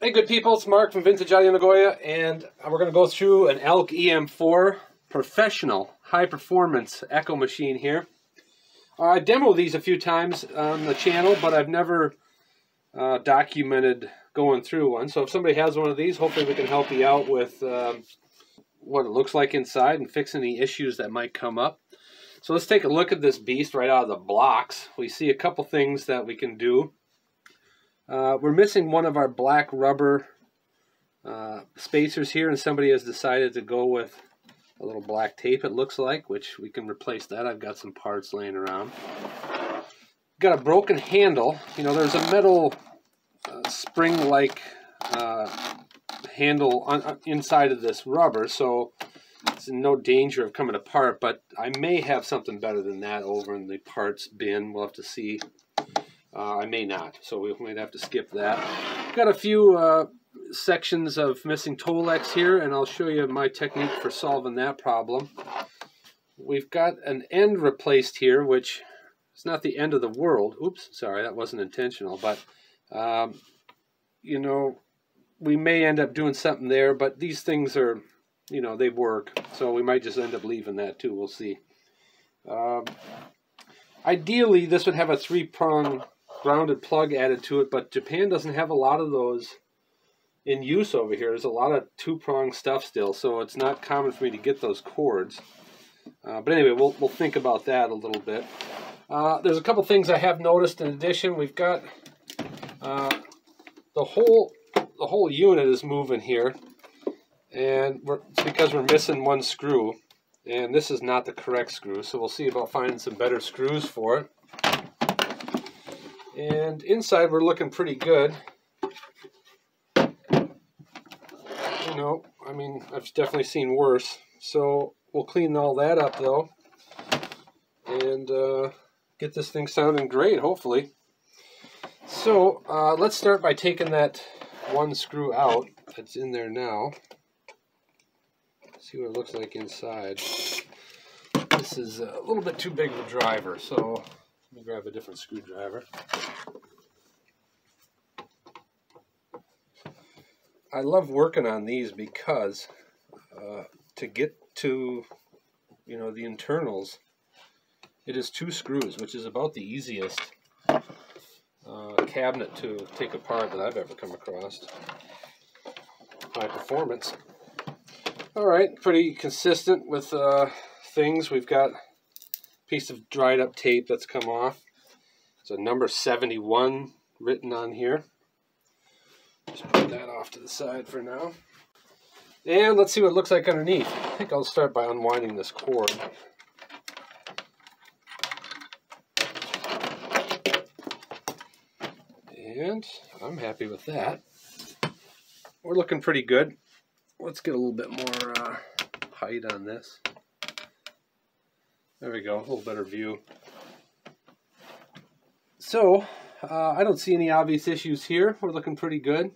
Hey good people, it's Mark from Vintage Audio Nagoya and we're going to go through an Elk EM4 professional high performance echo machine here. Uh, I demoed these a few times on the channel but I've never uh, documented going through one. So if somebody has one of these, hopefully we can help you out with um, what it looks like inside and fix any issues that might come up. So let's take a look at this beast right out of the blocks. We see a couple things that we can do. Uh, we're missing one of our black rubber uh, spacers here and somebody has decided to go with a little black tape it looks like, which we can replace that. I've got some parts laying around. Got a broken handle. You know, there's a metal uh, spring-like uh, handle on, uh, inside of this rubber, so it's in no danger of coming apart, but I may have something better than that over in the parts bin. We'll have to see. Uh, I may not, so we might have to skip that. Got a few uh, sections of missing Tolex here, and I'll show you my technique for solving that problem. We've got an end replaced here, which is not the end of the world. Oops, sorry, that wasn't intentional, but, um, you know, we may end up doing something there, but these things are, you know, they work, so we might just end up leaving that too. We'll see. Um, ideally, this would have a three-prong grounded plug added to it, but Japan doesn't have a lot of those in use over here. There's a lot of two-prong stuff still, so it's not common for me to get those cords. Uh, but anyway, we'll, we'll think about that a little bit. Uh, there's a couple things I have noticed in addition. We've got uh, the whole the whole unit is moving here, and it's because we're missing one screw. And this is not the correct screw, so we'll see about finding some better screws for it. And inside we're looking pretty good. You know, I mean, I've definitely seen worse. So we'll clean all that up though. And uh, get this thing sounding great, hopefully. So uh, let's start by taking that one screw out that's in there now. See what it looks like inside. This is a little bit too big of a driver, so let me grab a different screwdriver. I love working on these because uh, to get to you know the internals it is two screws which is about the easiest uh, cabinet to take apart that I've ever come across. High performance. Alright pretty consistent with uh, things. We've got piece of dried up tape that's come off. It's a number 71 written on here. Just put that off to the side for now. And let's see what it looks like underneath. I think I'll start by unwinding this cord. And I'm happy with that. We're looking pretty good. Let's get a little bit more uh, height on this. There we go, a little better view. So, uh, I don't see any obvious issues here. We're looking pretty good.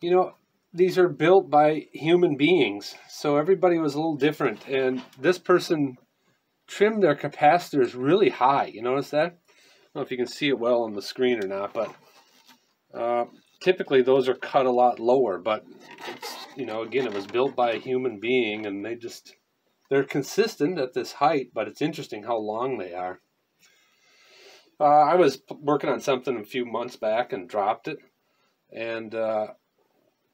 You know, these are built by human beings, so everybody was a little different. And this person trimmed their capacitors really high. You notice that? I don't know if you can see it well on the screen or not, but uh, typically those are cut a lot lower. But, you know, again, it was built by a human being, and they just they're consistent at this height, but it's interesting how long they are. Uh, I was working on something a few months back and dropped it, and uh,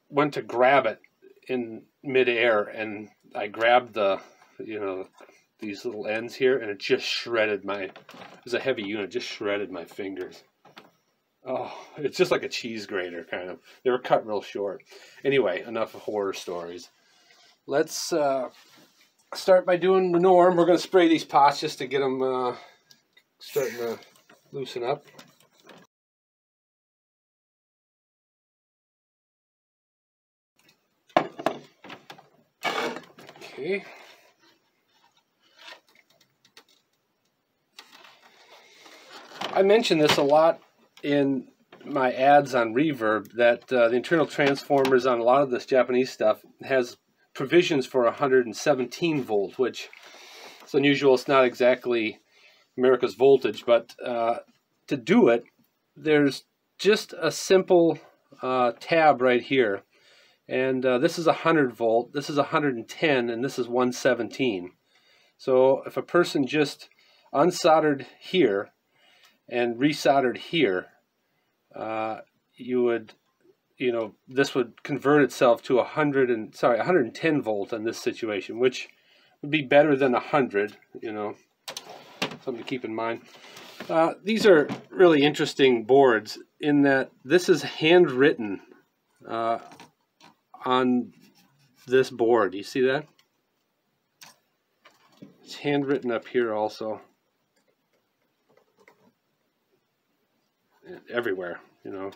went to grab it in midair, and I grabbed the, you know, these little ends here, and it just shredded my. It was a heavy unit, just shredded my fingers. Oh, it's just like a cheese grater, kind of. They were cut real short. Anyway, enough horror stories. Let's uh, start by doing the norm. We're going to spray these pots just to get them uh, starting to loosen up. Okay. I mention this a lot in my ads on Reverb that uh, the internal transformers on a lot of this Japanese stuff has provisions for 117 volt, which is unusual. It's not exactly America's voltage, but uh, to do it, there's just a simple uh, tab right here. And uh, this is 100 volt, this is 110, and this is 117. So if a person just unsoldered here and resoldered here, uh, you would, you know, this would convert itself to 100 and sorry 110 volt in this situation, which would be better than 100. You know, something to keep in mind. Uh, these are really interesting boards in that this is handwritten uh, on this board. You see that? It's handwritten up here also. Everywhere, you know.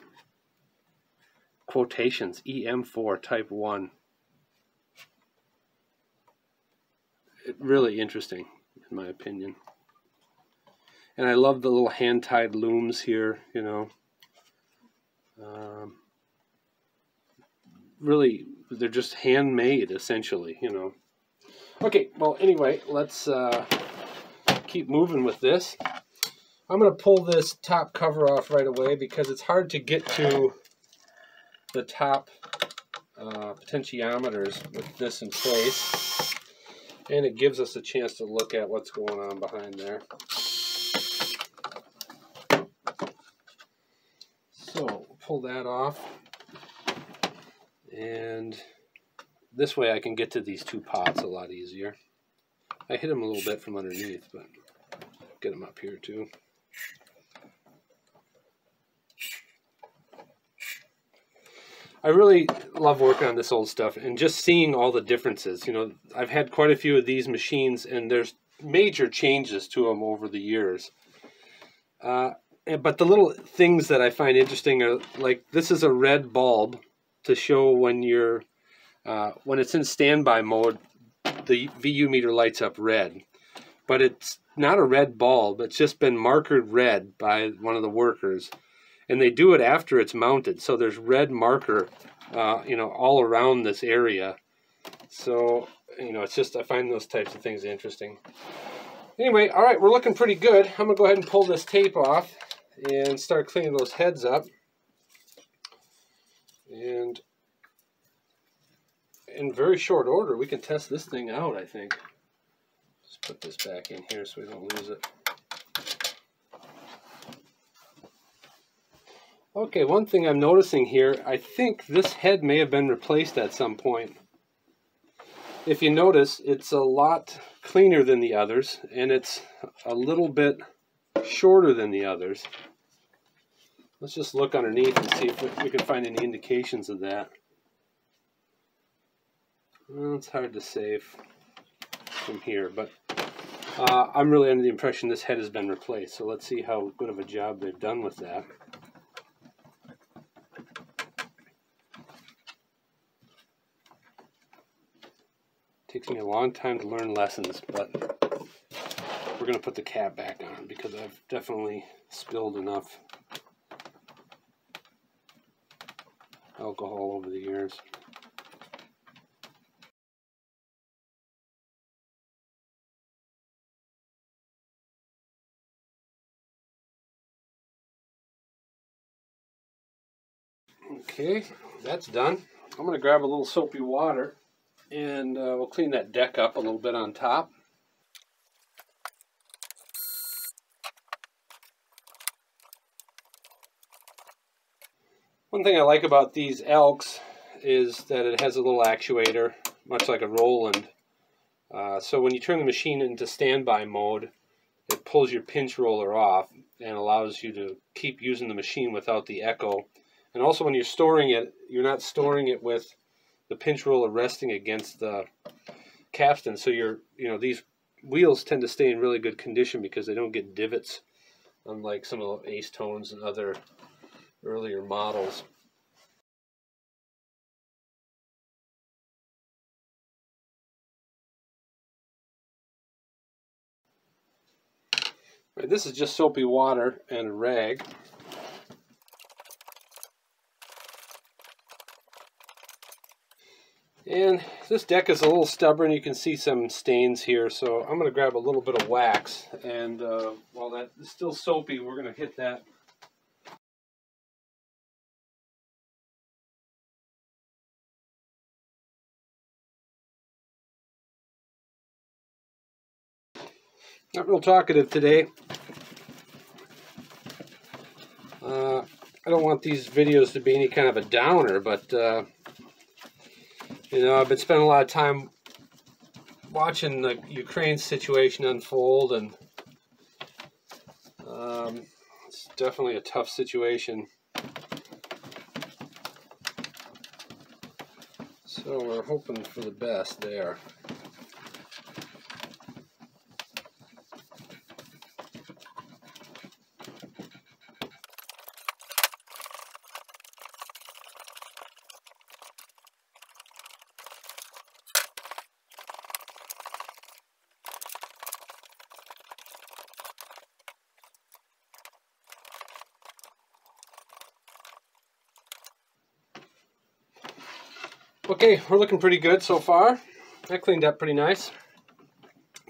Quotations, EM4 type 1. It, really interesting, in my opinion. And I love the little hand-tied looms here, you know. Um, really, they're just handmade, essentially, you know. Okay, well, anyway, let's uh, keep moving with this. I'm going to pull this top cover off right away because it's hard to get to the top uh, potentiometers with this in place. And it gives us a chance to look at what's going on behind there. So, pull that off. And this way I can get to these two pots a lot easier. I hit them a little bit from underneath, but get them up here too. I really love working on this old stuff and just seeing all the differences. You know, I've had quite a few of these machines and there's major changes to them over the years. Uh, but the little things that I find interesting are like this is a red bulb to show when you're uh, when it's in standby mode, the VU meter lights up red. But it's not a red bulb, it's just been markered red by one of the workers. And they do it after it's mounted, so there's red marker, uh, you know, all around this area. So, you know, it's just, I find those types of things interesting. Anyway, all right, we're looking pretty good. I'm to go ahead and pull this tape off and start cleaning those heads up. And in very short order, we can test this thing out, I think. Just put this back in here so we don't lose it. Okay, one thing I'm noticing here, I think this head may have been replaced at some point. If you notice, it's a lot cleaner than the others, and it's a little bit shorter than the others. Let's just look underneath and see if we can find any indications of that. Well, it's hard to say from here, but uh, I'm really under the impression this head has been replaced. So let's see how good of a job they've done with that. Takes me a long time to learn lessons, but we're going to put the cap back on because I've definitely spilled enough alcohol over the years. Okay, that's done. I'm going to grab a little soapy water and uh, we'll clean that deck up a little bit on top. One thing I like about these Elks is that it has a little actuator, much like a Roland. Uh, so when you turn the machine into standby mode, it pulls your pinch roller off and allows you to keep using the machine without the echo and also when you're storing it, you're not storing it with the pinch roller resting against the capstan. So you're, you know, these wheels tend to stay in really good condition because they don't get divots, unlike some of the Ace Tones and other earlier models. This is just soapy water and a rag. And this deck is a little stubborn. You can see some stains here, so I'm going to grab a little bit of wax. And uh, while that is still soapy, we're going to hit that Not real talkative today. Uh, I don't want these videos to be any kind of a downer, but uh, you know, I've been spending a lot of time watching the Ukraine situation unfold, and um, it's definitely a tough situation. So we're hoping for the best there. Okay, we're looking pretty good so far. That cleaned up pretty nice.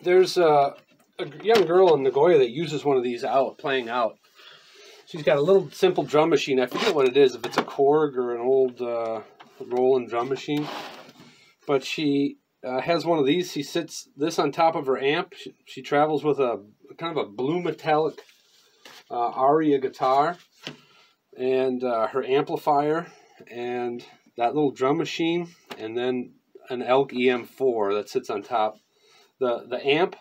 There's uh, a young girl in Nagoya that uses one of these out, playing out. She's got a little simple drum machine. I forget what it is, if it's a Korg or an old uh, Roland drum machine. But she uh, has one of these. She sits this on top of her amp. She, she travels with a kind of a blue metallic uh, Aria guitar and uh, her amplifier and that little drum machine, and then an Elk EM4 that sits on top. The the amp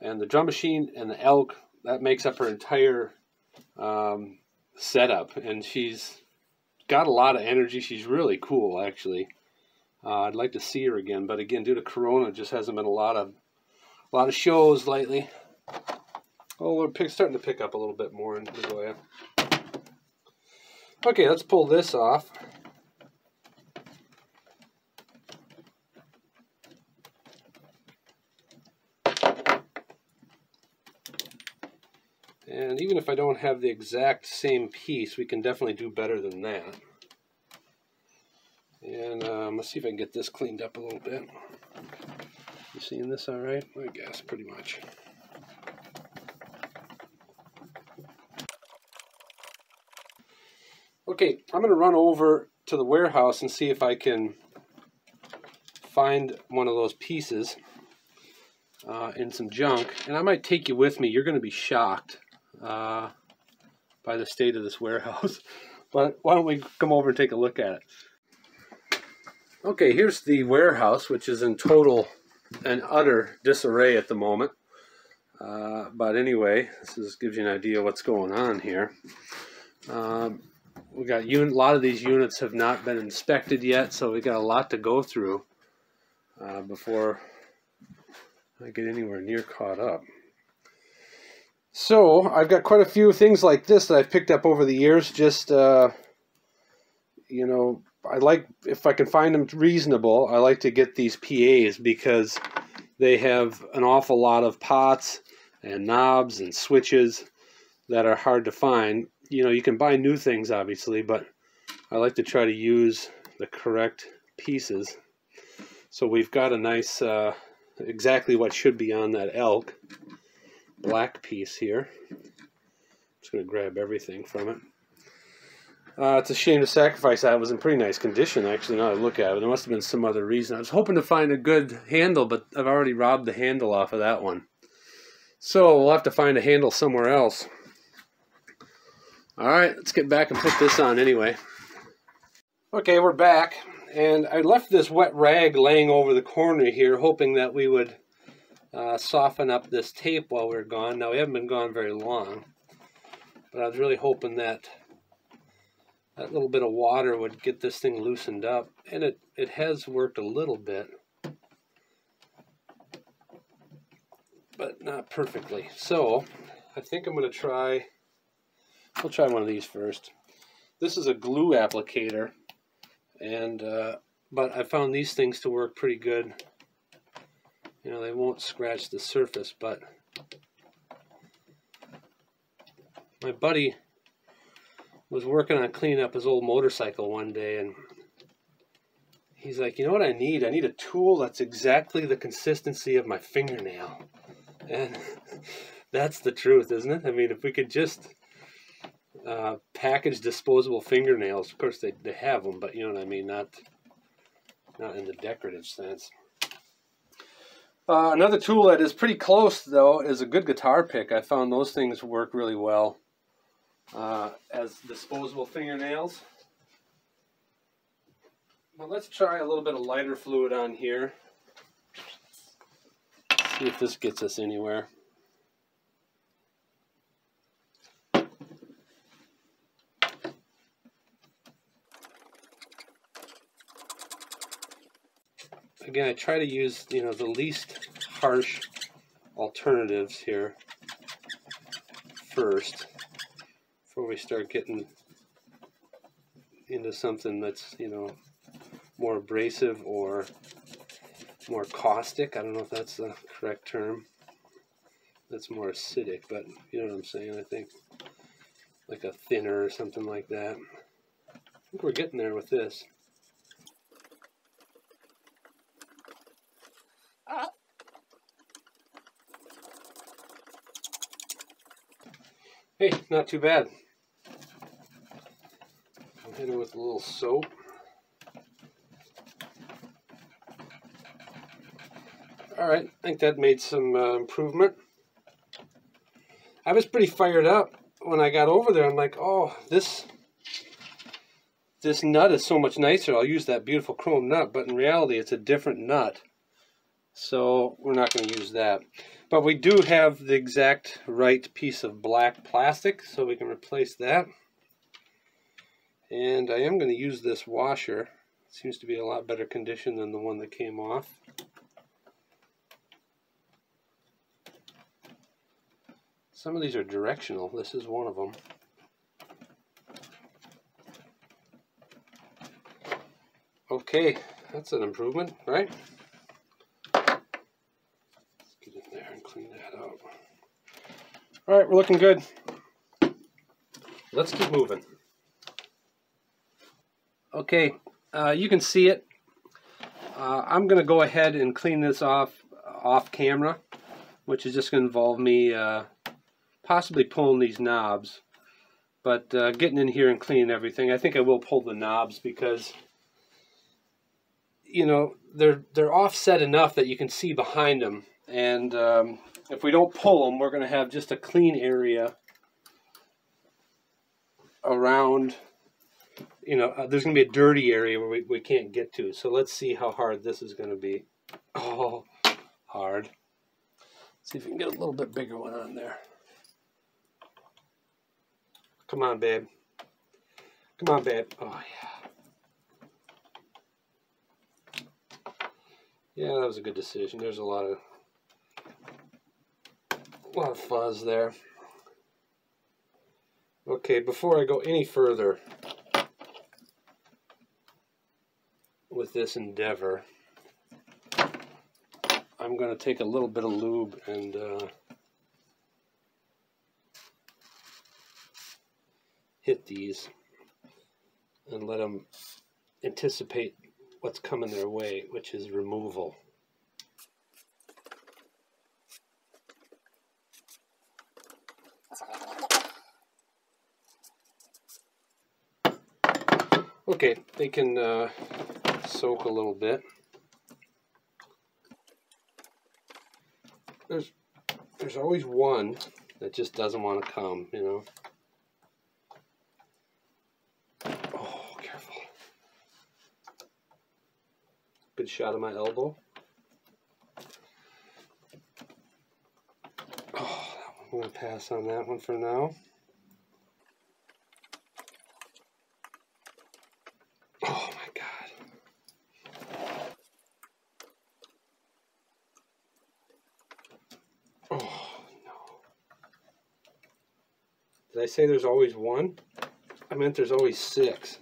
and the drum machine and the Elk that makes up her entire um, setup, and she's got a lot of energy. She's really cool, actually. Uh, I'd like to see her again, but again, due to Corona, just hasn't been a lot of a lot of shows lately. Oh, we're pick, starting to pick up a little bit more in Nagoya. Okay, let's pull this off. And even if I don't have the exact same piece, we can definitely do better than that. And um, let's see if I can get this cleaned up a little bit. You seeing this all right? I guess, pretty much. Okay, I'm going to run over to the warehouse and see if I can find one of those pieces uh, in some junk. And I might take you with me. You're going to be shocked uh, by the state of this warehouse. but why don't we come over and take a look at it? Okay, here's the warehouse, which is in total and utter disarray at the moment. Uh, but anyway, this is, gives you an idea what's going on here. Um, we got unit, a lot of these units have not been inspected yet, so we got a lot to go through uh, before I get anywhere near caught up. So I've got quite a few things like this that I've picked up over the years. Just uh, you know, I like if I can find them reasonable. I like to get these PAs because they have an awful lot of pots and knobs and switches that are hard to find. You know, you can buy new things obviously, but I like to try to use the correct pieces. So we've got a nice, uh, exactly what should be on that elk black piece here. I'm just going to grab everything from it. Uh, it's a shame to sacrifice that. It was in pretty nice condition, actually, now I look at it. There must have been some other reason. I was hoping to find a good handle, but I've already robbed the handle off of that one. So we'll have to find a handle somewhere else. Alright, let's get back and put this on anyway. Okay, we're back. And I left this wet rag laying over the corner here, hoping that we would uh, soften up this tape while we are gone. Now, we haven't been gone very long, but I was really hoping that that little bit of water would get this thing loosened up, and it, it has worked a little bit, but not perfectly. So, I think I'm going to try, we'll try one of these first. This is a glue applicator, and uh, but I found these things to work pretty good you know, they won't scratch the surface, but my buddy was working on cleaning up his old motorcycle one day and he's like, you know what I need? I need a tool that's exactly the consistency of my fingernail. And that's the truth, isn't it? I mean, if we could just uh, package disposable fingernails, of course they, they have them, but you know what I mean, not, not in the decorative sense. Uh, another tool that is pretty close, though, is a good guitar pick. I found those things work really well uh, as disposable fingernails. Well, let's try a little bit of lighter fluid on here. See if this gets us anywhere. Again, I try to use, you know, the least harsh alternatives here first before we start getting into something that's, you know, more abrasive or more caustic. I don't know if that's the correct term. That's more acidic, but you know what I'm saying, I think. Like a thinner or something like that. I think we're getting there with this. Hey, not too bad. I'll hit it with a little soap. Alright, I think that made some uh, improvement. I was pretty fired up when I got over there. I'm like, oh, this this nut is so much nicer. I'll use that beautiful chrome nut, but in reality it's a different nut. So we're not going to use that. But we do have the exact right piece of black plastic, so we can replace that. And I am going to use this washer. It seems to be a lot better condition than the one that came off. Some of these are directional. This is one of them. Okay, that's an improvement, right? clean that out. All right, we're looking good. Let's keep moving. Okay, uh, you can see it. Uh, I'm going to go ahead and clean this off off camera, which is just going to involve me uh, possibly pulling these knobs. But uh, getting in here and cleaning everything, I think I will pull the knobs because you know they're they're offset enough that you can see behind them and um, if we don't pull them, we're going to have just a clean area around, you know, uh, there's going to be a dirty area where we, we can't get to. So let's see how hard this is going to be. Oh, hard. Let's see if we can get a little bit bigger one on there. Come on, babe. Come on, babe. Oh, yeah. Yeah, that was a good decision. There's a lot of a lot of fuzz there. Okay, before I go any further with this endeavor, I'm going to take a little bit of lube and uh, hit these and let them anticipate what's coming their way, which is removal. Okay, they can uh, soak a little bit. There's there's always one that just doesn't want to come, you know. Oh, careful. Good shot of my elbow. Oh, I'm going to pass on that one for now. Say there's always one? I meant there's always six.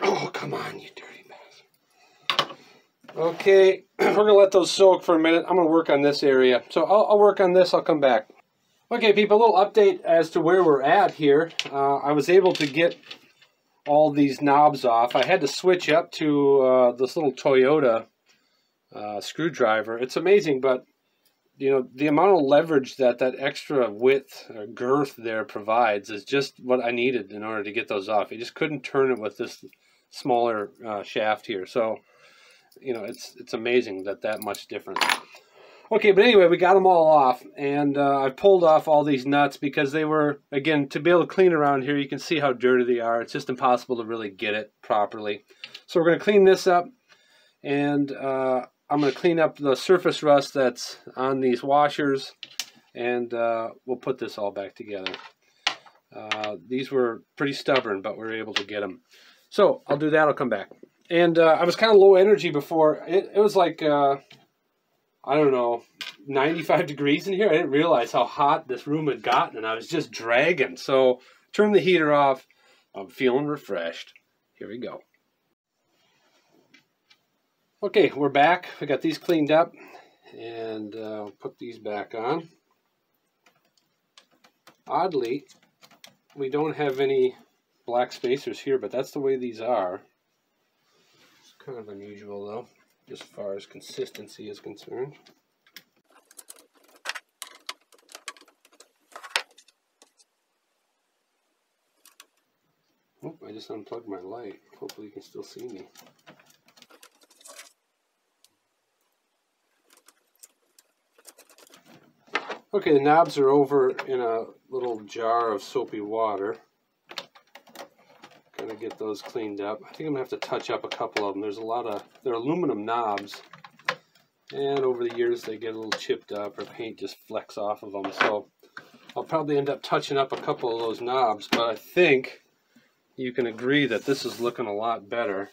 Oh, come on, you dirty bastard. Okay, we're going to let those soak for a minute. I'm going to work on this area. So I'll, I'll, work on this. I'll come back. Okay, people, a little update as to where we're at here. Uh, I was able to get all these knobs off. I had to switch up to uh, this little Toyota uh, screwdriver. It's amazing, but you know the amount of leverage that that extra width or girth there provides is just what I needed in order to get those off. I just couldn't turn it with this smaller uh, shaft here. So, you know, it's it's amazing that that much difference. Okay, but anyway, we got them all off, and uh, I pulled off all these nuts because they were, again, to be able to clean around here, you can see how dirty they are. It's just impossible to really get it properly. So we're going to clean this up, and uh, I'm going to clean up the surface rust that's on these washers, and uh, we'll put this all back together. Uh, these were pretty stubborn, but we were able to get them. So I'll do that, I'll come back. And uh, I was kind of low energy before. It, it was like uh, I don't know, 95 degrees in here. I didn't realize how hot this room had gotten, and I was just dragging. So turn the heater off. I'm feeling refreshed. Here we go. Okay, we're back. We got these cleaned up, and uh, put these back on. Oddly, we don't have any black spacers here, but that's the way these are. It's kind of unusual, though as far as consistency is concerned. Oh, I just unplugged my light. Hopefully you can still see me. Okay, the knobs are over in a little jar of soapy water gonna get those cleaned up. I think I'm gonna have to touch up a couple of them. There's a lot of, they're aluminum knobs. And over the years they get a little chipped up or paint just flecks off of them. So I'll probably end up touching up a couple of those knobs, but I think you can agree that this is looking a lot better.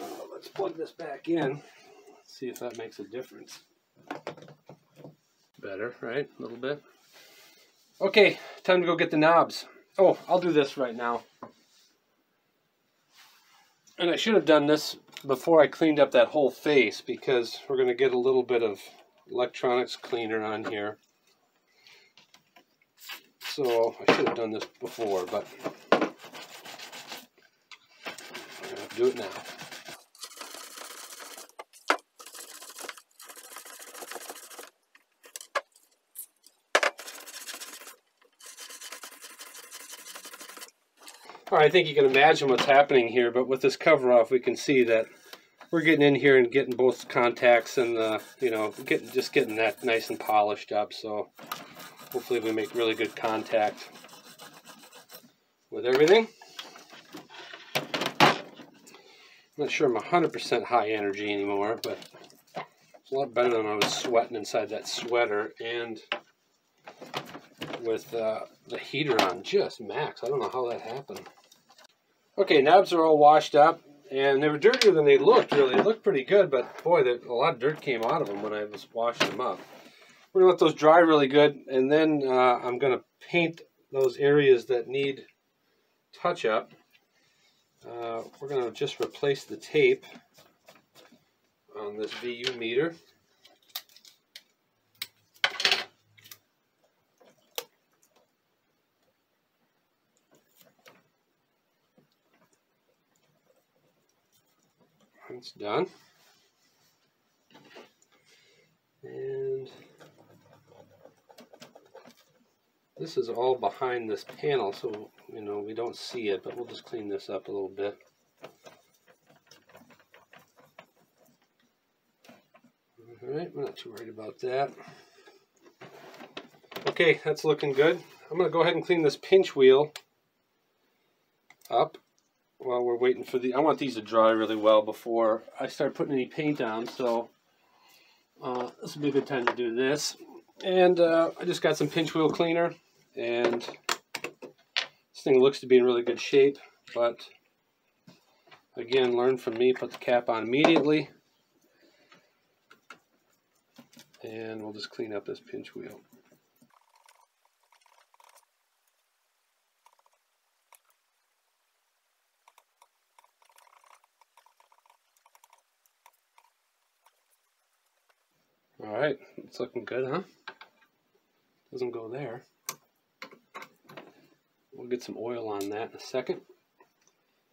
Uh, let's plug this back in. See if that makes a difference. Better, right? A little bit. Okay, time to go get the knobs. Oh, I'll do this right now. And I should have done this before I cleaned up that whole face because we're going to get a little bit of electronics cleaner on here. So I should have done this before, but do it now. I think you can imagine what's happening here, but with this cover off, we can see that we're getting in here and getting both contacts and, uh, you know, getting just getting that nice and polished up. So hopefully we make really good contact with everything. I'm not sure I'm 100% high energy anymore, but it's a lot better than I was sweating inside that sweater and with uh, the heater on just max. I don't know how that happened. Okay, knobs are all washed up, and they were dirtier than they looked, really. They looked pretty good, but boy, a lot of dirt came out of them when I was washing them up. We're going to let those dry really good, and then uh, I'm going to paint those areas that need touch-up. Uh, we're going to just replace the tape on this VU meter. It's done. And this is all behind this panel, so you know we don't see it, but we'll just clean this up a little bit. Alright, we're not too worried about that. Okay, that's looking good. I'm going to go ahead and clean this pinch wheel up while we're waiting for the, I want these to dry really well before I start putting any paint on, so uh, this will be a good time to do this. And uh, I just got some pinch wheel cleaner, and this thing looks to be in really good shape, but again, learn from me, put the cap on immediately, and we'll just clean up this pinch wheel. All right, it's looking good, huh? Doesn't go there. We'll get some oil on that in a second.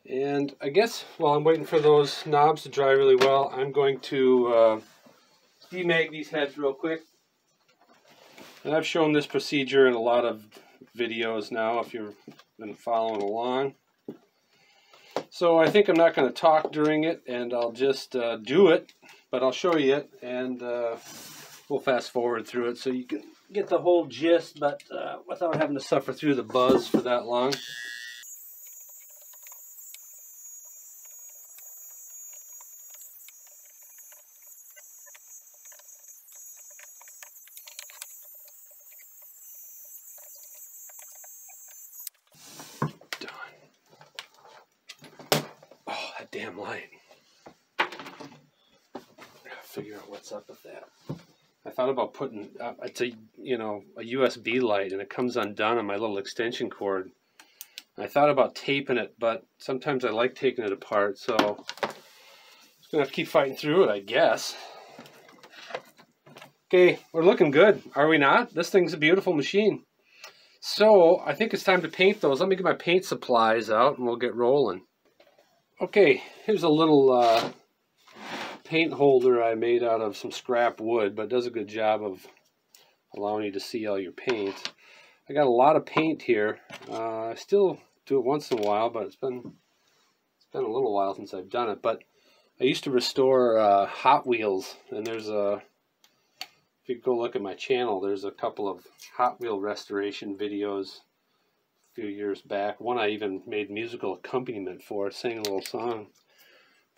And I guess while I'm waiting for those knobs to dry really well, I'm going to uh, demag these heads real quick. And I've shown this procedure in a lot of videos now if you've been following along. So I think I'm not going to talk during it, and I'll just uh, do it, but I'll show you it, and uh, we'll fast forward through it so you can get the whole gist, but uh, without having to suffer through the buzz for that long. damn light. Figure out what's up with that. I thought about putting uh, it's a you know a USB light and it comes undone on my little extension cord. I thought about taping it, but sometimes I like taking it apart, so I'm just gonna have to keep fighting through it, I guess. Okay, we're looking good, are we not? This thing's a beautiful machine. So I think it's time to paint those. Let me get my paint supplies out and we'll get rolling. Okay, here's a little uh, paint holder I made out of some scrap wood, but does a good job of allowing you to see all your paint. I got a lot of paint here. Uh, I still do it once in a while, but it's been it's been a little while since I've done it. But I used to restore uh, Hot Wheels, and there's a if you go look at my channel, there's a couple of Hot Wheel restoration videos a few years back. One I even made musical accompaniment for, sang a little song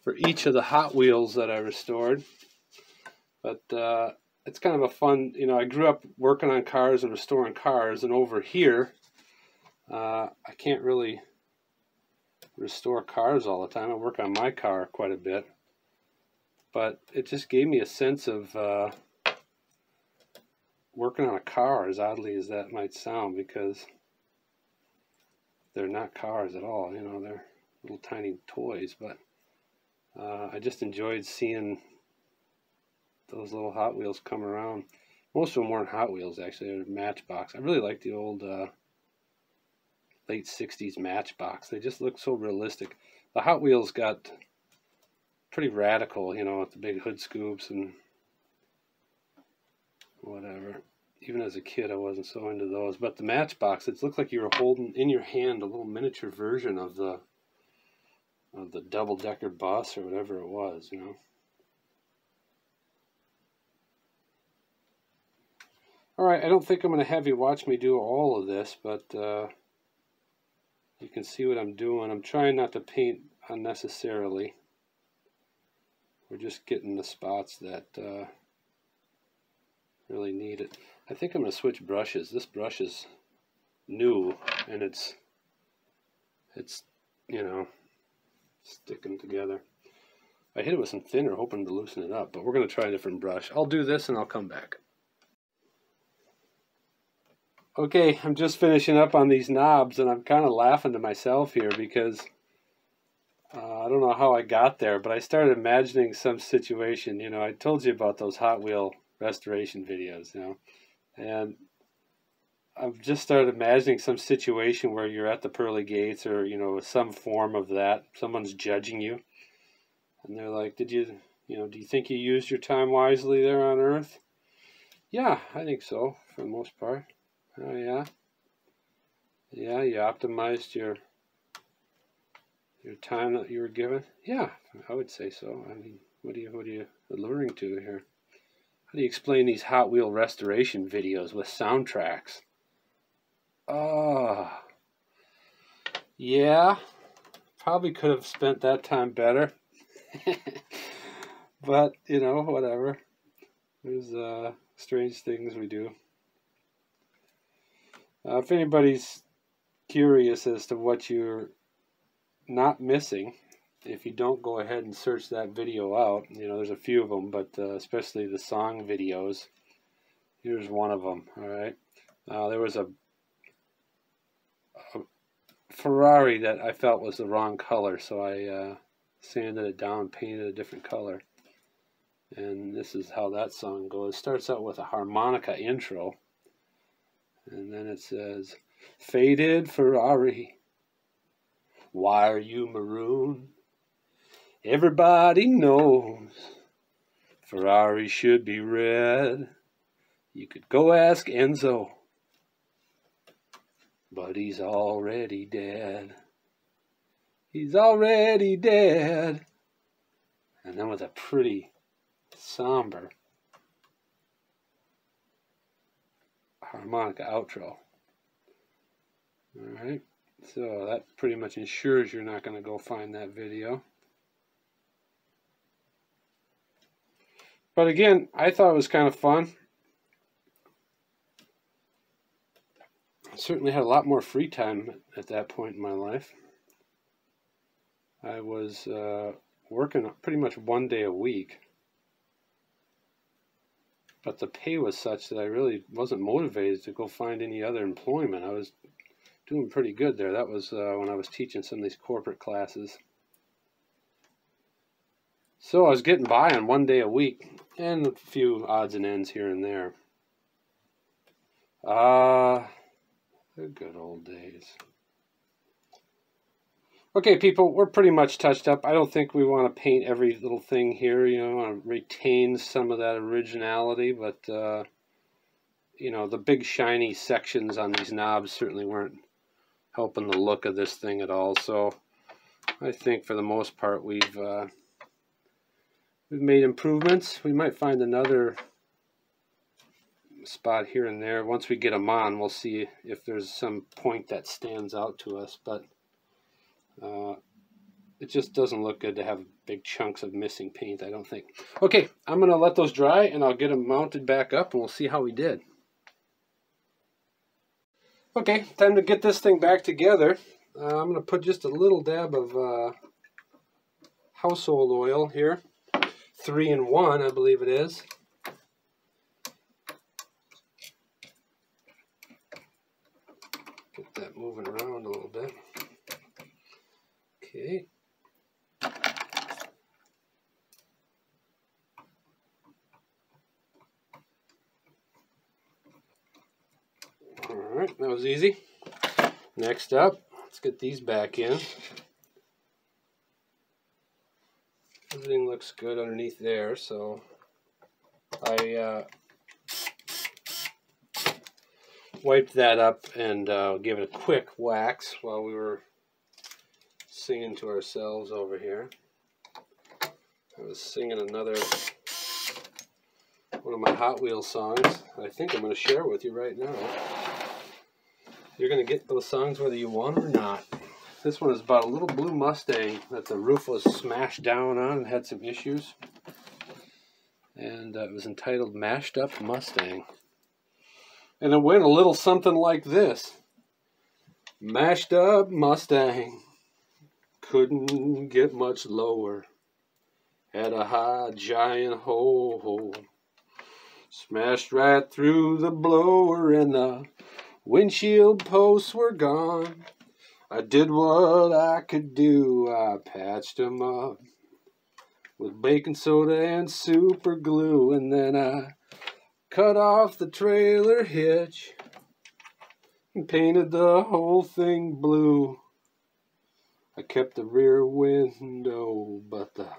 for each of the Hot Wheels that I restored. But uh, it's kind of a fun, you know, I grew up working on cars and restoring cars, and over here, uh, I can't really restore cars all the time. I work on my car quite a bit. But it just gave me a sense of uh, working on a car, as oddly as that might sound, because they're not cars at all. You know, they're little tiny toys. But uh, I just enjoyed seeing those little Hot Wheels come around. Most of them weren't Hot Wheels, actually. They were Matchbox. I really like the old uh, late 60s Matchbox. They just look so realistic. The Hot Wheels got pretty radical, you know, with the big hood scoops and whatever even as a kid, I wasn't so into those. But the Matchbox, it looked like you were holding in your hand a little miniature version of the of the double decker bus or whatever it was, you know. All right, I don't think I'm going to have you watch me do all of this, but uh, you can see what I'm doing. I'm trying not to paint unnecessarily. We're just getting the spots that uh, really need it. I think I'm going to switch brushes. This brush is new and it's it's you know sticking together. I hit it with some thinner hoping to loosen it up, but we're going to try a different brush. I'll do this and I'll come back. Okay, I'm just finishing up on these knobs and I'm kind of laughing to myself here because uh, I don't know how I got there, but I started imagining some situation. You know, I told you about those Hot Wheel restoration videos, you know. And I've just started imagining some situation where you're at the pearly gates or, you know, some form of that. Someone's judging you. And they're like, did you, you know, do you think you used your time wisely there on earth? Yeah, I think so, for the most part. Oh, yeah. Yeah, you optimized your your time that you were given. Yeah, I would say so. I mean, what are you, what are you alluring to here? How do you explain these Hot Wheel restoration videos with soundtracks? Uh, yeah. Probably could have spent that time better. but, you know, whatever. There's uh, strange things we do. Uh, if anybody's curious as to what you're not missing, if you don't go ahead and search that video out, you know, there's a few of them, but uh, especially the song videos. Here's one of them, all right? Uh, there was a, Ferrari that I felt was the wrong color, so I uh, sanded it down, painted a different color. And this is how that song goes. It starts out with a harmonica intro, and then it says, Faded Ferrari, why are you maroon? Everybody knows Ferrari should be red. You could go ask Enzo, but he's already dead. He's already dead. And then with a pretty somber harmonica outro. Alright, so that pretty much ensures you're not going to go find that video. But again, I thought it was kind of fun. Certainly had a lot more free time at that point in my life. I was uh, working pretty much one day a week. But the pay was such that I really wasn't motivated to go find any other employment. I was doing pretty good there. That was uh, when I was teaching some of these corporate classes. So I was getting by on one day a week and a few odds and ends here and there. Uh, the good old days. Okay, people, we're pretty much touched up. I don't think we want to paint every little thing here. You know, to retain some of that originality, but, uh, you know, the big shiny sections on these knobs certainly weren't helping the look of this thing at all. So I think for the most part we've uh, we've made improvements. We might find another spot here and there. Once we get them on, we'll see if there's some point that stands out to us. But uh, it just doesn't look good to have big chunks of missing paint, I don't think. Okay, I'm going to let those dry and I'll get them mounted back up and we'll see how we did. Okay, time to get this thing back together. Uh, I'm going to put just a little dab of uh, household oil here. Three in one, I believe it is. Get that moving around a little bit. Okay. Alright, that was easy. Next up, let's get these back in. Everything looks good underneath there, so I uh, wiped that up and uh, gave it a quick wax while we were singing to ourselves over here. I was singing another one of my Hot Wheels songs I think I'm going to share with you right now. You're going to get those songs whether you want or not. This one is about a little blue Mustang that the roof was smashed down on and had some issues. And uh, it was entitled Mashed Up Mustang. And it went a little something like this. Mashed up Mustang couldn't get much lower. Had a high giant hole. Smashed right through the blower and the windshield posts were gone. I did what I could do. I patched them up with baking soda and super glue. And then I cut off the trailer hitch and painted the whole thing blue. I kept the rear window, but the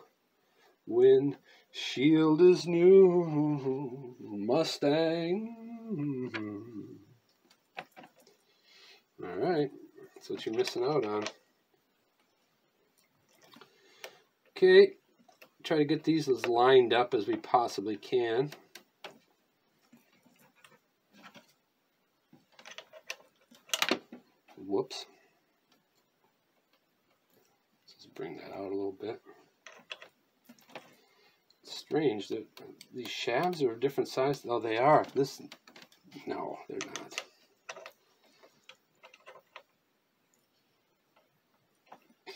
windshield is new. Mustang. All right, that's what you're missing out on. Okay, try to get these as lined up as we possibly can. Whoops Let's just bring that out a little bit. It's strange that these shafts are different size. Oh, they are. This, no, they're not.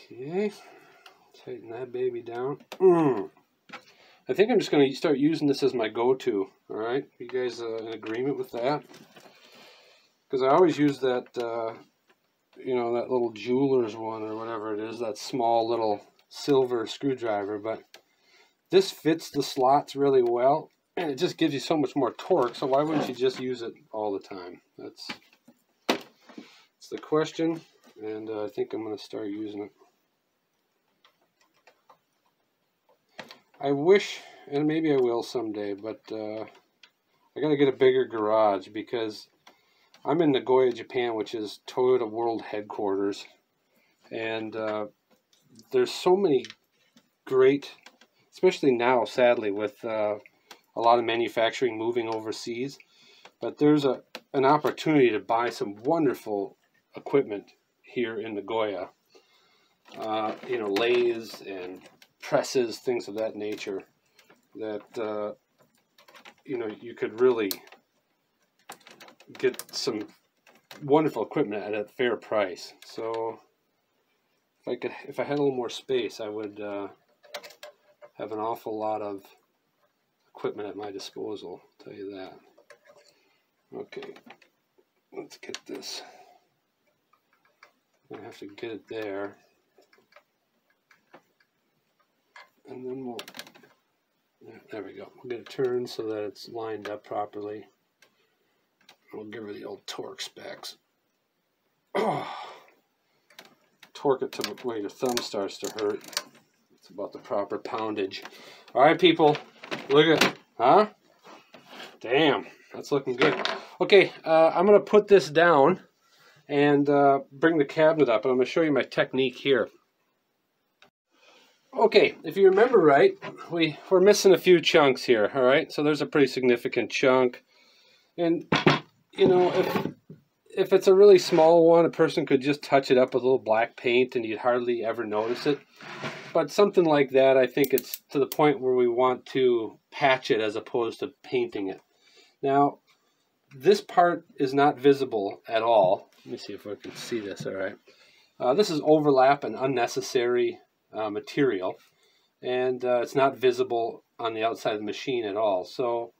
Okay, tighten that baby down. Mm. I think I'm just going to start using this as my go-to. All right, you guys uh, in agreement with that? Because I always use that uh, you know, that little jeweler's one or whatever it is, that small little silver screwdriver, but this fits the slots really well and it just gives you so much more torque, so why wouldn't you just use it all the time? That's, that's the question, and uh, I think I'm going to start using it. I wish, and maybe I will someday, but uh, I got to get a bigger garage because I'm in Nagoya, Japan, which is Toyota World Headquarters. And uh, there's so many great, especially now, sadly, with uh, a lot of manufacturing moving overseas. But there's a an opportunity to buy some wonderful equipment here in Nagoya. Uh, you know, lathes and presses, things of that nature. That uh, you know you could really get some wonderful equipment at a fair price. So if I could, if I had a little more space, I would uh, have an awful lot of equipment at my disposal. I'll tell you that. Okay, let's get this. I have to get it there, and then we'll. There we go. We'll get it turned so that it's lined up properly. We'll give her the old torque specs. Oh, torque it to the way your thumb starts to hurt. It's about the proper poundage. All right, people, look at, huh? Damn, that's looking good. Okay, uh, I'm going to put this down and uh, bring the cabinet up. And I'm going to show you my technique here. Okay, if you remember right, we, we're missing a few chunks here, all right? So there's a pretty significant chunk. And you know, if if it's a really small one, a person could just touch it up with a little black paint and you'd hardly ever notice it. But something like that, I think it's to the point where we want to patch it as opposed to painting it. Now, this part is not visible at all. Let me see if I can see this, all right. Uh, this is overlap and unnecessary uh, material, and uh, it's not visible on the outside of the machine at all. So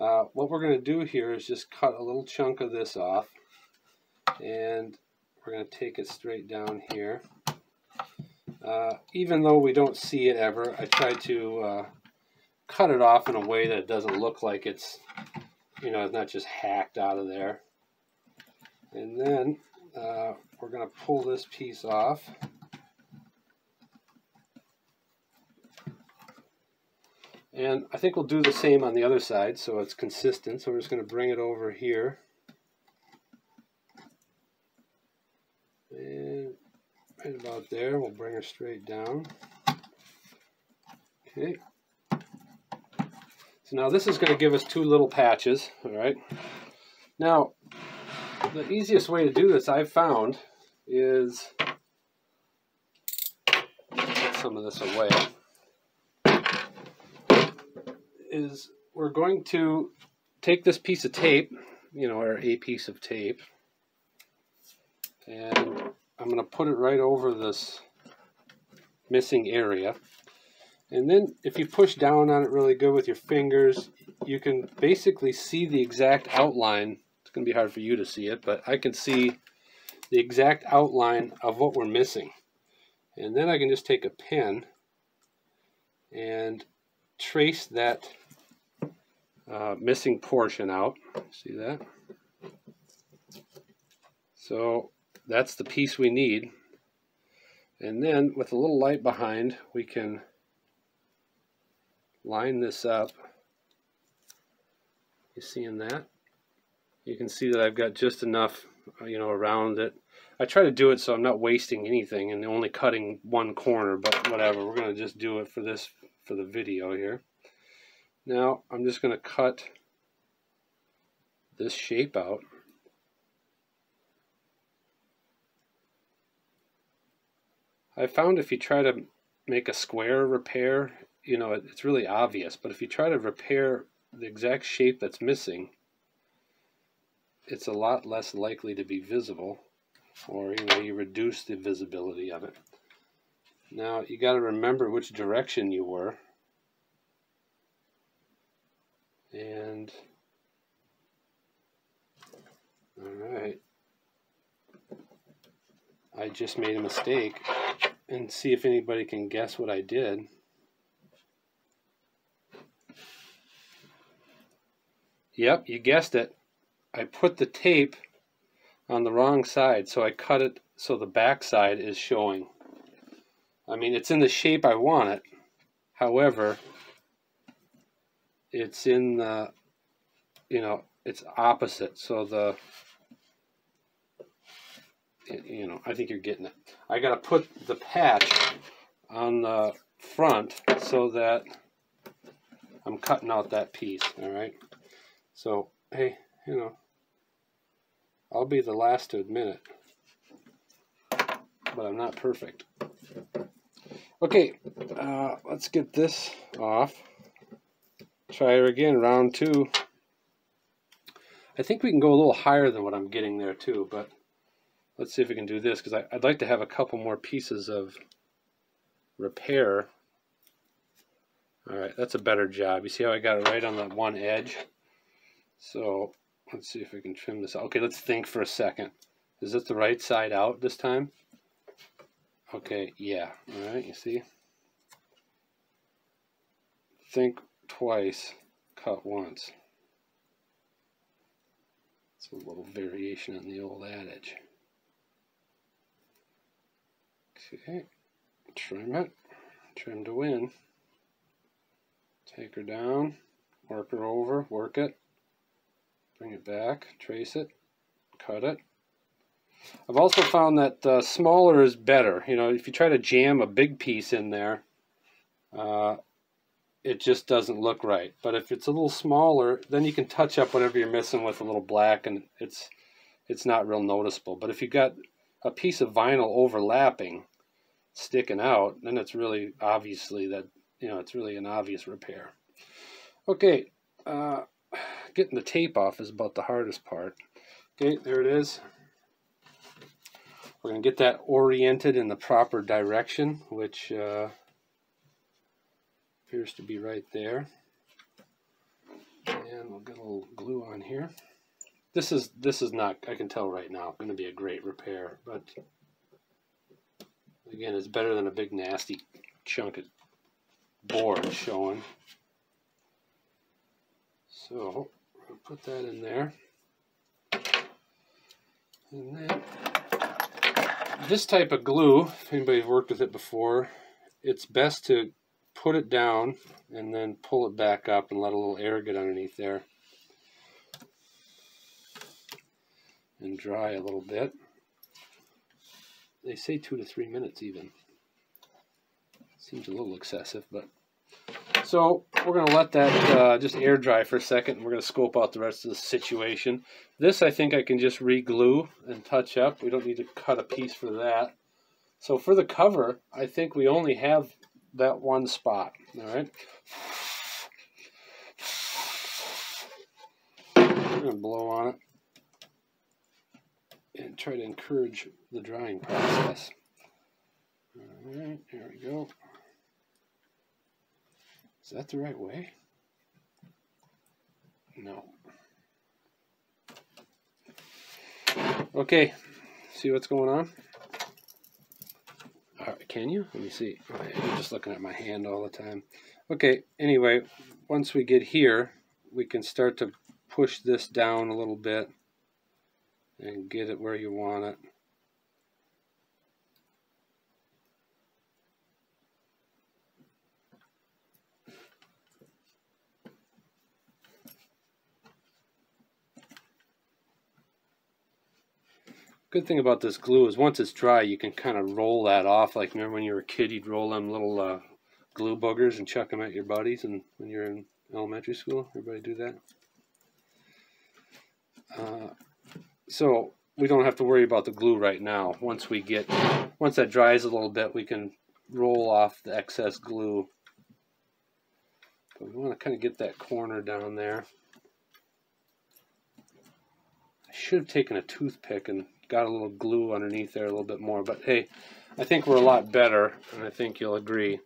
uh, what we're going to do here is just cut a little chunk of this off and we're going to take it straight down here. Uh, even though we don't see it ever, I try to uh, cut it off in a way that it doesn't look like it's, you know, it's not just hacked out of there. And then uh, we're going to pull this piece off. And I think we'll do the same on the other side so it's consistent. So we're just going to bring it over here. And right about there, we'll bring her straight down. Okay. So now this is going to give us two little patches, all right? Now, the easiest way to do this I've found is get some of this away is we're going to take this piece of tape, you know, or a piece of tape, and I'm going to put it right over this missing area. And then if you push down on it really good with your fingers, you can basically see the exact outline. It's going to be hard for you to see it, but I can see the exact outline of what we're missing. And then I can just take a pen and trace that uh, missing portion out. See that? So that's the piece we need. And then with a little light behind, we can line this up. You seeing that? You can see that I've got just enough, uh, you know, around it. I try to do it so I'm not wasting anything and only cutting one corner, but whatever. We're going to just do it for this, for the video here. Now I'm just going to cut this shape out. I found if you try to make a square repair, you know, it's really obvious, but if you try to repair the exact shape that's missing, it's a lot less likely to be visible, or, you know, you reduce the visibility of it. Now, you got to remember which direction you were. And all right, I just made a mistake and see if anybody can guess what I did. Yep, you guessed it. I put the tape on the wrong side, so I cut it so the back side is showing. I mean, it's in the shape I want it. However, it's in the, you know, it's opposite. So the, you know, I think you're getting it. I got to put the patch on the front so that I'm cutting out that piece, all right? So, hey, you know, I'll be the last to admit it, but I'm not perfect. Okay, uh, let's get this off. Try her again, round two. I think we can go a little higher than what I'm getting there too, but let's see if we can do this because I'd like to have a couple more pieces of repair. All right, that's a better job. You see how I got it right on that one edge? So let's see if we can trim this. Okay, let's think for a second. Is it the right side out this time? Okay, yeah. All right, you see? Think twice, cut once. It's a little variation on the old adage. Okay, trim it, trim to win. Take her down, work her over, work it, bring it back, trace it, cut it. I've also found that uh, smaller is better. You know, if you try to jam a big piece in there, uh, it just doesn't look right. But if it's a little smaller, then you can touch up whatever you're missing with a little black, and it's it's not real noticeable. But if you've got a piece of vinyl overlapping, sticking out, then it's really obviously that, you know, it's really an obvious repair. Okay, uh, getting the tape off is about the hardest part. Okay, there it is. We're going to get that oriented in the proper direction, which uh, appears to be right there. And we'll get a little glue on here. This is this is not, I can tell right now, going to be a great repair, but Again, it's better than a big nasty chunk of board showing. So, put that in there. And then, this type of glue, if anybody's worked with it before, it's best to put it down and then pull it back up and let a little air get underneath there. And dry a little bit they say two to three minutes even. Seems a little excessive, but so we're going to let that uh, just air dry for a second. We're going to scope out the rest of the situation. This I think I can just re-glue and touch up. We don't need to cut a piece for that. So for the cover, I think we only have that one spot. All right. I'm going to blow on it and try to encourage the drying process. All right, here we go. Is that the right way? No. Okay, see what's going on? All right, can you? Let me see. I'm just looking at my hand all the time. Okay, anyway, once we get here, we can start to push this down a little bit and get it where you want it. Good thing about this glue is once it's dry, you can kind of roll that off. Like remember when you were a kid, you'd roll them little uh, glue boogers and chuck them at your buddies. And when you're in elementary school, everybody do that. Uh, so we don't have to worry about the glue right now. Once we get, once that dries a little bit, we can roll off the excess glue. But we want to kind of get that corner down there. I should have taken a toothpick and got a little glue underneath there a little bit more, but hey, I think we're a lot better, and I think you'll agree.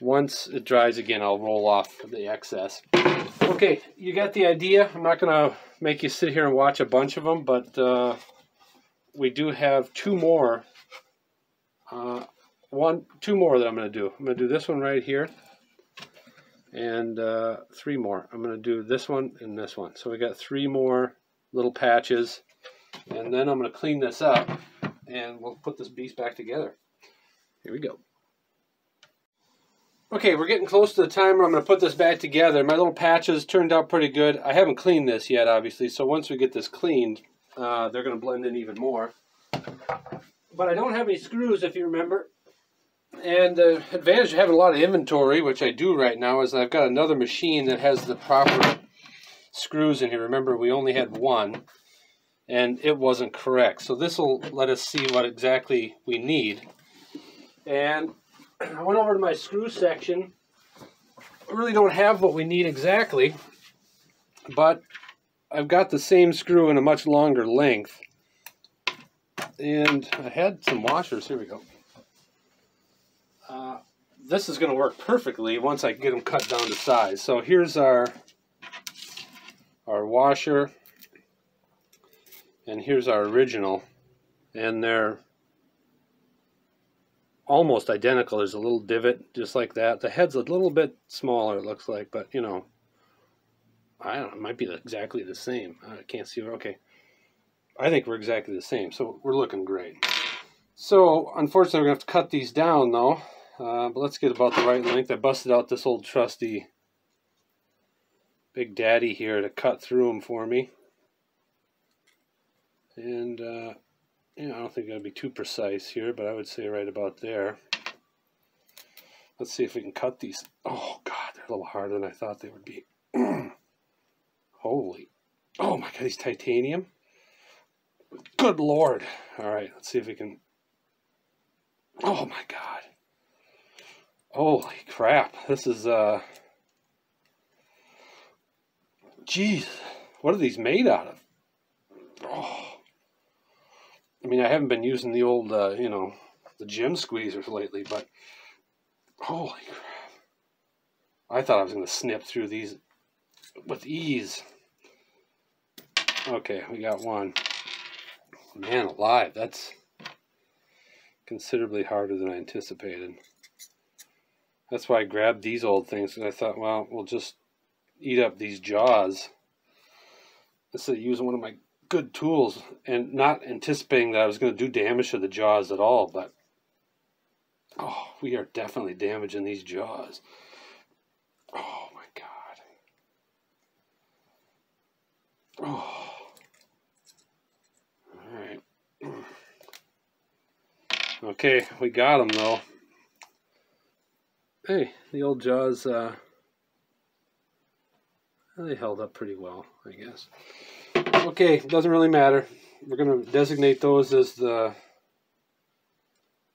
Once it dries again, I'll roll off the excess. Okay, you got the idea. I'm not going to make you sit here and watch a bunch of them, but uh, we do have two more. Uh, one, two more that I'm going to do. I'm going to do this one right here, and uh, three more. I'm going to do this one and this one. So we got three more little patches, and then I'm going to clean this up, and we'll put this beast back together. Here we go. Okay, we're getting close to the timer. I'm going to put this back together. My little patches turned out pretty good. I haven't cleaned this yet, obviously, so once we get this cleaned, uh, they're going to blend in even more. but I don't have any screws, if you remember. And the advantage of having a lot of inventory, which I do right now, is I've got another machine that has the proper screws in here. Remember, we only had one, and it wasn't correct. So this will let us see what exactly we need. And I went over to my screw section. I really don't have what we need exactly, but I've got the same screw in a much longer length. And I had some washers. Here we go. Uh, this is going to work perfectly once I get them cut down to size. So here's our our washer and here's our original and they're almost identical. There's a little divot just like that. The head's a little bit smaller it looks like, but you know, I don't know, it might be exactly the same. I can't see. Okay. I think we're exactly the same, so we're looking great. So, unfortunately, we're to have to cut these down, though. Uh, but let's get about the right length. I busted out this old trusty Big Daddy here to cut through them for me. And, uh, you know, I don't think I'll be too precise here, but I would say right about there. Let's see if we can cut these. Oh, God, they're a little harder than I thought they would be. Holy. Oh, my God, these titanium. Good Lord. All right, let's see if we can. Oh, my God. Holy crap. This is, uh. Jeez. What are these made out of? Oh. I mean, I haven't been using the old, uh, you know, the gym squeezers lately, but holy crap. I thought I was going to snip through these with ease. Okay, we got one. Man alive, that's considerably harder than I anticipated. That's why I grabbed these old things, because I thought, well, we'll just eat up these jaws instead of using one of my good tools and not anticipating that I was going to do damage to the jaws at all, but oh, we are definitely damaging these jaws. Oh my god. Oh. All right. Okay, we got them though. Hey, the old jaws, uh, they held up pretty well, I guess. Okay, it doesn't really matter. We're going to designate those as the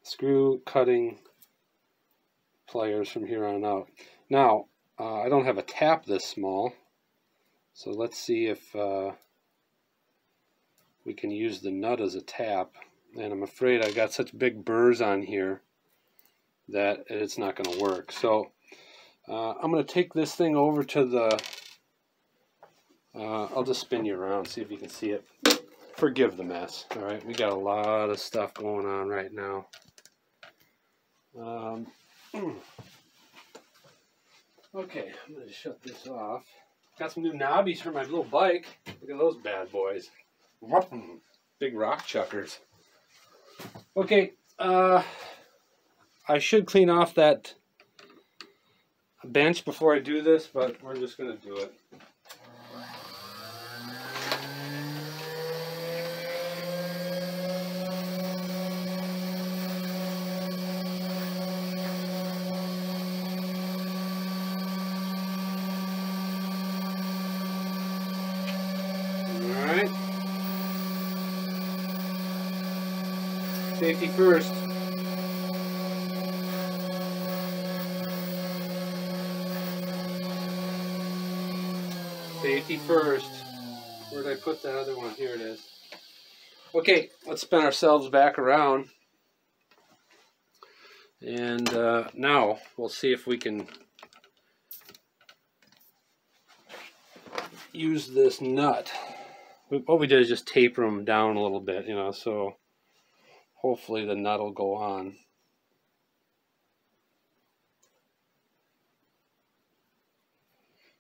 screw cutting pliers from here on out. Now, uh, I don't have a tap this small, so let's see if uh, we can use the nut as a tap and I'm afraid I've got such big burrs on here that it's not going to work. So uh, I'm going to take this thing over to the, uh, I'll just spin you around, see if you can see it. Forgive the mess, all right? We got a lot of stuff going on right now. Um, okay, I'm going to shut this off. Got some new knobbies for my little bike. Look at those bad boys. Big rock chuckers. Okay, uh, I should clean off that bench before I do this, but we're just going to do it. First. Safety first. Where did I put the other one? Here it is. Okay, let's spin ourselves back around. And uh, now we'll see if we can use this nut. What we did is just taper them down a little bit, you know, so hopefully the nut will go on.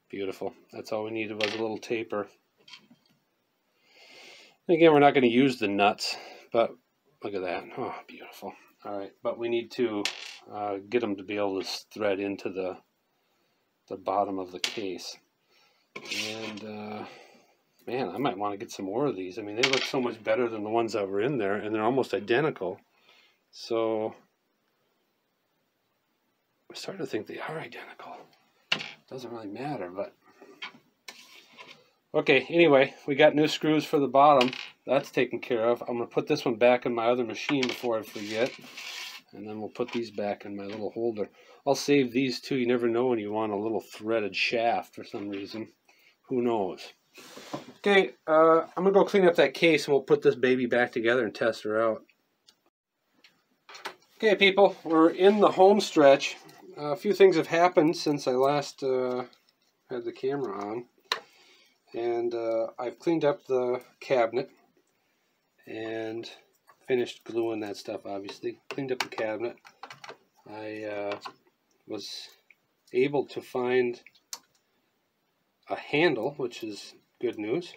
Beautiful. That's all we needed was a little taper. Again, we're not going to use the nuts, but look at that. Oh, beautiful. All right, but we need to uh, get them to be able to thread into the the bottom of the case. And uh, man, I might want to get some more of these. I mean, they look so much better than the ones that were in there, and they're almost identical. So I'm starting to think they are identical. Doesn't really matter, but okay. Anyway, we got new screws for the bottom. That's taken care of. I'm gonna put this one back in my other machine before I forget, and then we'll put these back in my little holder. I'll save these too. You never know when you want a little threaded shaft for some reason. Who knows? Okay, uh, I'm gonna go clean up that case and we'll put this baby back together and test her out. Okay, people, we're in the home stretch. A few things have happened since I last uh, had the camera on. And uh, I've cleaned up the cabinet and finished gluing that stuff, obviously. Cleaned up the cabinet. I uh, was able to find a handle, which is good news.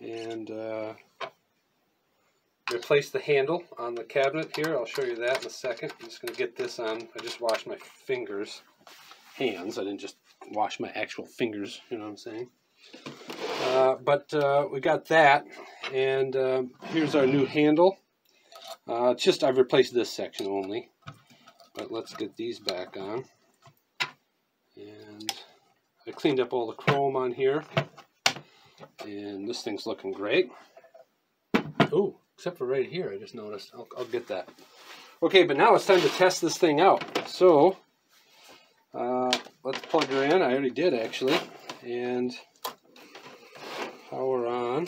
And uh, replace the handle on the cabinet here. I'll show you that in a second. I'm just going to get this on. I just washed my fingers, hands. I didn't just wash my actual fingers, you know what I'm saying. Uh, but uh, we got that, and uh, here's our new handle. Uh, just I've replaced this section only, but let's get these back on. I cleaned up all the chrome on here, and this thing's looking great. Ooh, except for right here, I just noticed. I'll, I'll get that. Okay, but now it's time to test this thing out. So, uh, let's plug her in. I already did, actually. And power on.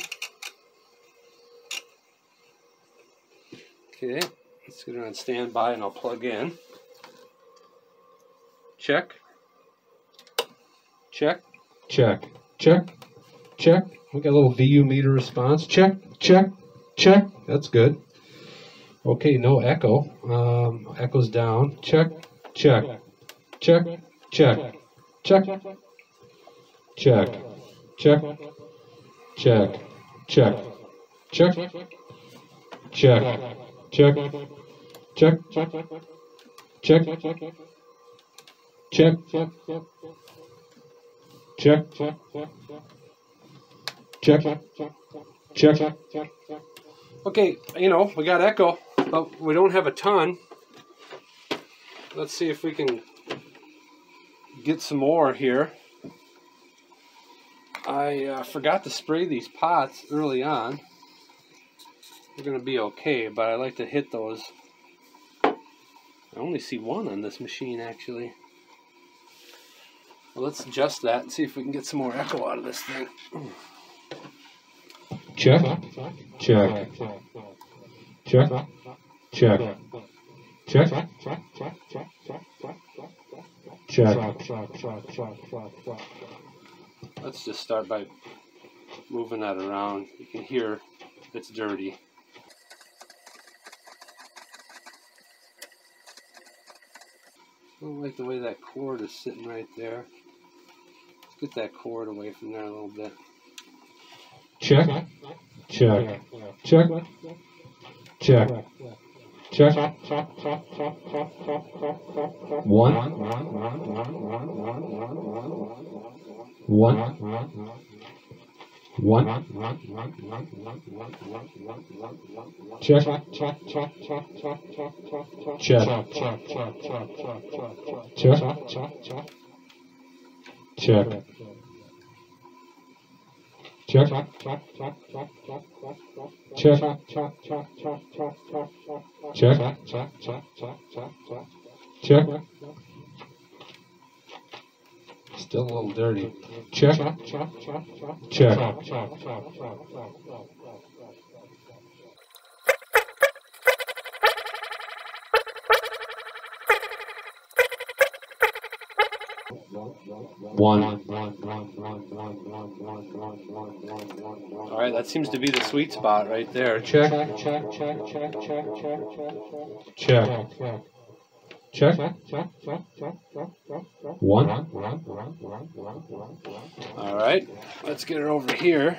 Okay, let's get her on standby and I'll plug in. Check. Check. Check. Check. Check. We got a little VU meter response. Check. Check. Check. That's good. Okay, no echo. Um, echoes down. Check. Check. Check. Check. Check. Check. Check. Check. Check. Check. Check. Check. Check. Check. Check. Check. Check. Check. Okay, you know, we got echo, but we don't have a ton. Let's see if we can get some more here. I uh, forgot to spray these pots early on. They're going to be okay, but I like to hit those. I only see one on this machine, actually. Well, let's adjust that and see if we can get some more echo out of this thing. Check. Check. Check. Check. Check. Check. Check. Check. Let's just start by moving that around. You can hear it's dirty. I don't like the way that cord is sitting right there. Get that cord away from there a little bit. Check. Check. Check. Check. Check. One. One. One. Check. Check. Check. Check. Check. Check. Check. Check. Check. Check. Still a little dirty. Check. Check. Check. One. All right, that seems to be the sweet spot right there. Check. Check. Check. Check. Check. Check. Check. Check. Check. Check. One. All right, let's get her over here.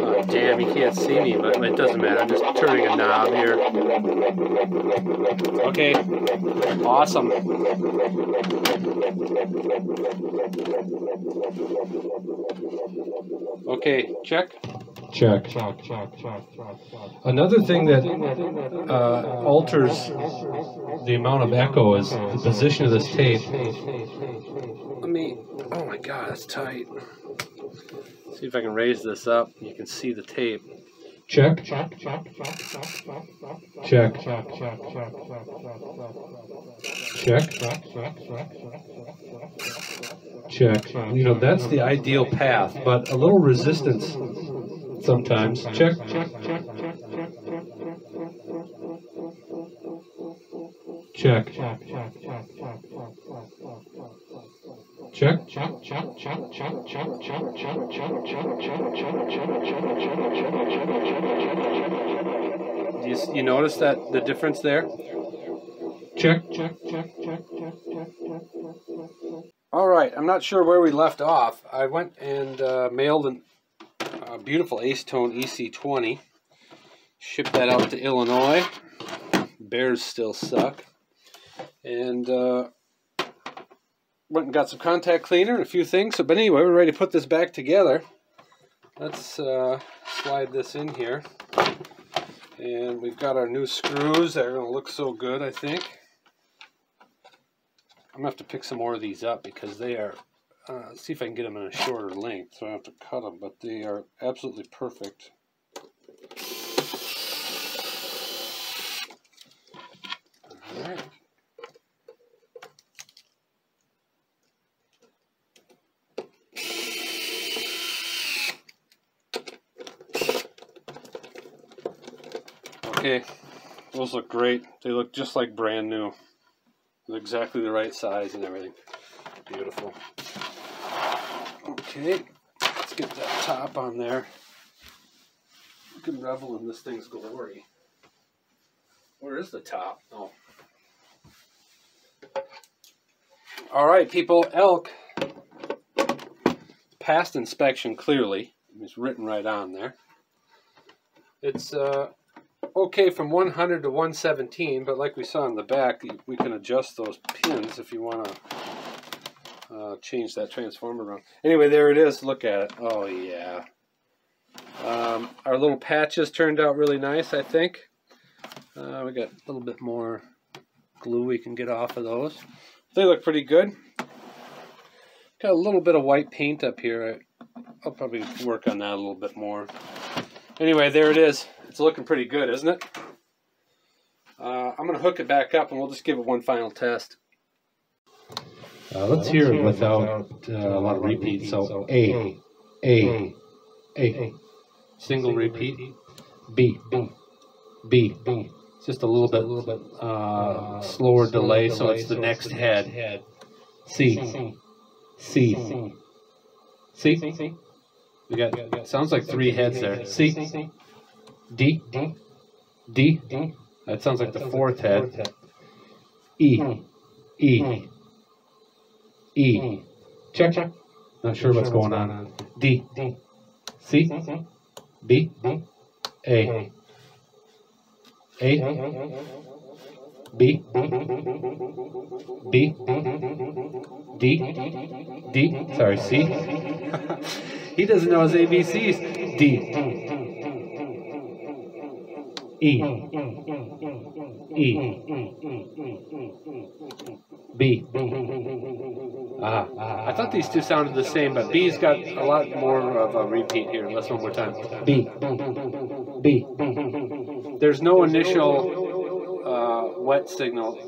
Oh, damn, you can't see me, but it doesn't matter. I'm just turning a knob here. Okay. Awesome. Okay, check. Check. Another thing that uh, alters the amount of echo is the position of this tape. Let me. Oh my god, that's tight. See if I can raise this up. You can see the tape. Check. Check. Check. Check. Check. Check. You know, that's the ideal path, but a little resistance sometimes. Check. Check. Check. Check. Check. Check. Check. Check. Check. Check. Check. Do you, you notice that the difference there? Check. Check. Check. Check. Check. Check. All right, I'm not sure where we left off. I went and uh, mailed an, a beautiful Ace Tone EC20. Shipped that out to Illinois. Bears still suck. And uh, went and got some contact cleaner and a few things. So, but anyway, we're ready to put this back together. Let's uh, slide this in here. And we've got our new screws. They're going to look so good, I think. I'm going to have to pick some more of these up because they are, uh, see if I can get them in a shorter length. So I have to cut them, but they are absolutely perfect. All right. Okay, those look great. They look just like brand new. They're exactly the right size and everything. Beautiful. Okay, let's get that top on there. You can revel in this thing's glory. Where is the top? Oh. All right, people, elk passed inspection clearly. It's written right on there. It's uh, okay from 100 to 117, but like we saw in the back, we can adjust those pins if you want to uh, change that transformer around. Anyway, there it is. Look at it. Oh, yeah. Um, our little patches turned out really nice, I think. Uh, we got a little bit more glue we can get off of those. They look pretty good. Got a little bit of white paint up here. I'll probably work on that a little bit more. Anyway, there it is. It's looking pretty good, isn't it? Uh, I'm going to hook it back up and we'll just give it one final test. Uh, let's hear it without uh, a lot of repeats. So A, A, A, single repeat. B, B, B, B. It's just a little bit, little bit uh, slower delay, so it's the next head. C, C, C. We got sounds like three heads there. C, D, D. That sounds like the fourth head. E, E, E. Check, check. Not sure what's going on. D, C, B, A, A, B, B, D, D, sorry, C. he doesn't know his ABCs. D, E, E, B. Ah, I thought these two sounded the same, but B's got a lot more of a repeat here. Let's one more time. B, B. There's no initial uh, wet signal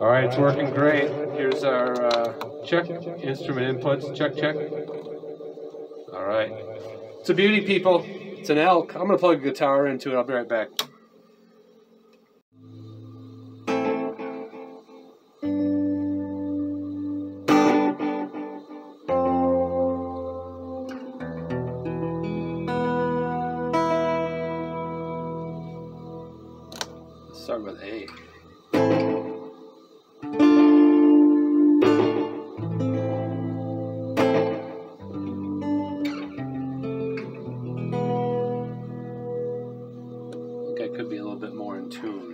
All right, it's working great. Here's our uh, check instrument inputs. Check, check. All right. It's a beauty, people. It's an elk. I'm gonna plug a guitar into it. I'll be right back. Could be a little bit more in tune.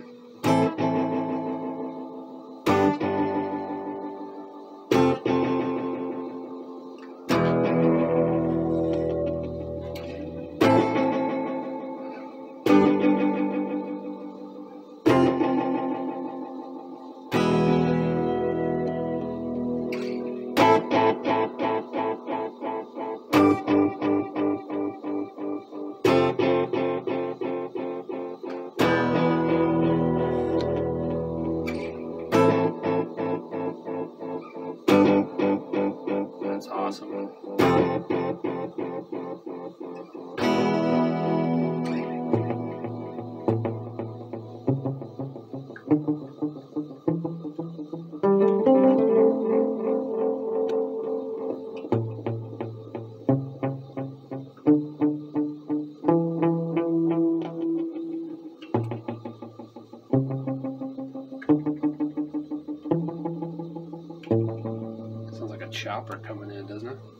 copper coming in, doesn't it?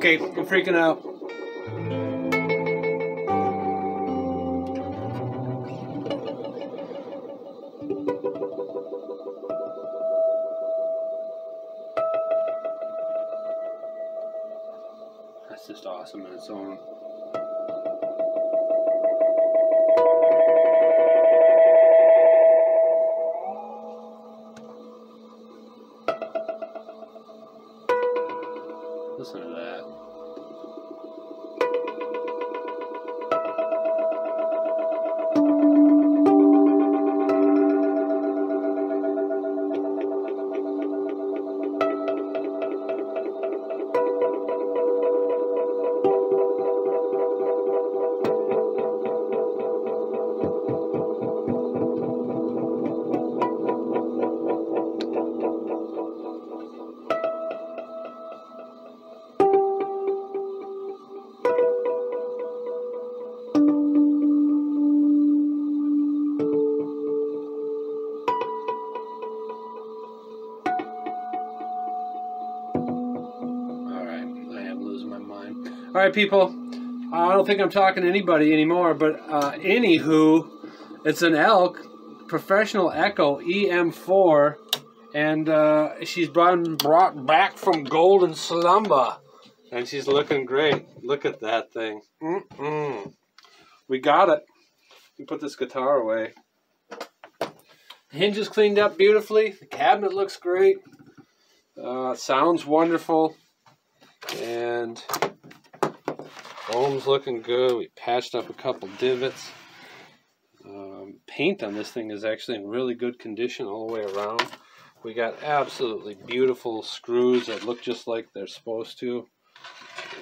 Okay, I'm freaking out. All right, people. I don't think I'm talking to anybody anymore, but uh, anywho, it's an elk professional Echo EM4, and uh, she's brought brought back from Golden Slumber, and she's looking great. Look at that thing. Mm-mm. We got it. We put this guitar away. Hinges cleaned up beautifully. The cabinet looks great. Uh, sounds wonderful. And foam's looking good. We patched up a couple divots. Um, paint on this thing is actually in really good condition all the way around. We got absolutely beautiful screws that look just like they're supposed to.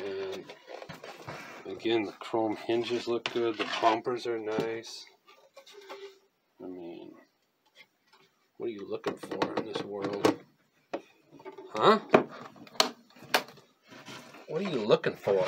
And again, the chrome hinges look good. The bumpers are nice. I mean, what are you looking for in this world? Huh? What are you looking for?